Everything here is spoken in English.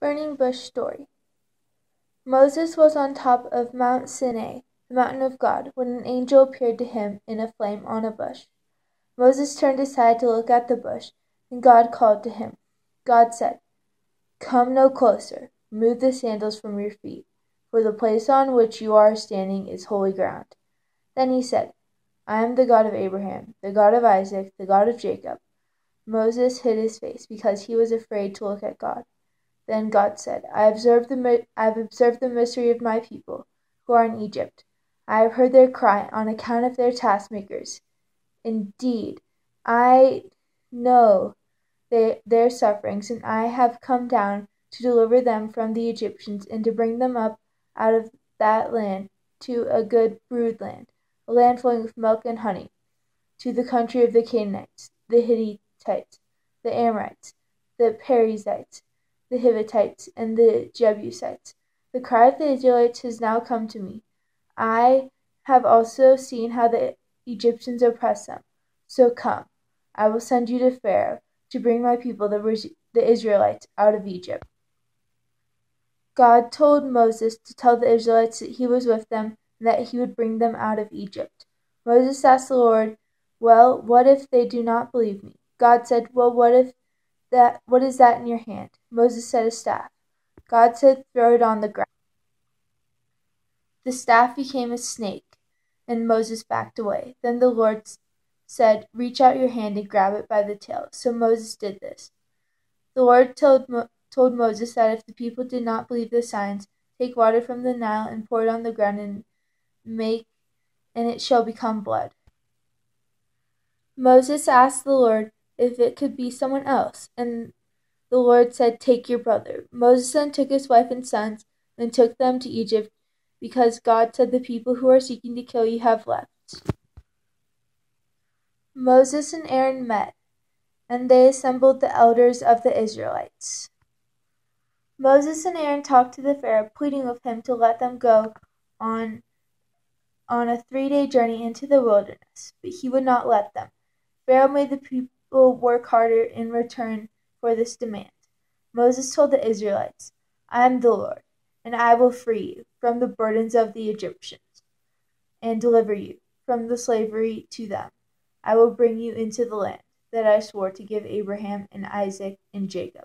Burning Bush Story Moses was on top of Mount Sinai, the mountain of God, when an angel appeared to him in a flame on a bush. Moses turned aside to look at the bush, and God called to him. God said, Come no closer, remove the sandals from your feet, for the place on which you are standing is holy ground. Then he said, I am the God of Abraham, the God of Isaac, the God of Jacob. Moses hid his face because he was afraid to look at God. Then God said, I observed the I have observed the misery of my people who are in Egypt. I have heard their cry on account of their taskmakers. Indeed, I know they, their sufferings, and I have come down to deliver them from the Egyptians and to bring them up out of that land to a good brood land, a land flowing with milk and honey, to the country of the Canaanites, the Hittites, the Amorites, the Perizzites, the Hivites, and the Jebusites. The cry of the Israelites has now come to me. I have also seen how the Egyptians oppress them. So come, I will send you to Pharaoh to bring my people, the, the Israelites, out of Egypt. God told Moses to tell the Israelites that he was with them and that he would bring them out of Egypt. Moses asked the Lord, Well, what if they do not believe me? God said, Well, what if that what is that in your hand? Moses said a staff. God said, Throw it on the ground. The staff became a snake, and Moses backed away. Then the Lord said, Reach out your hand and grab it by the tail. So Moses did this. The Lord told, Mo- told Moses that if the people did not believe the signs, take water from the Nile and pour it on the ground and make and it shall become blood. Moses asked the Lord, if it could be someone else. And the Lord said, Take your brother. Moses then took his wife and sons and took them to Egypt, because God said, The people who are seeking to kill you have left. Moses and Aaron met, and they assembled the elders of the Israelites. Moses and Aaron talked to the Pharaoh, pleading with him to let them go on on a three day journey into the wilderness, but he would not let them. Pharaoh made the people will work harder in return for this demand. Moses told the Israelites, I am the Lord, and I will free you from the burdens of the Egyptians and deliver you from the slavery to them. I will bring you into the land that I swore to give Abraham and Isaac and Jacob.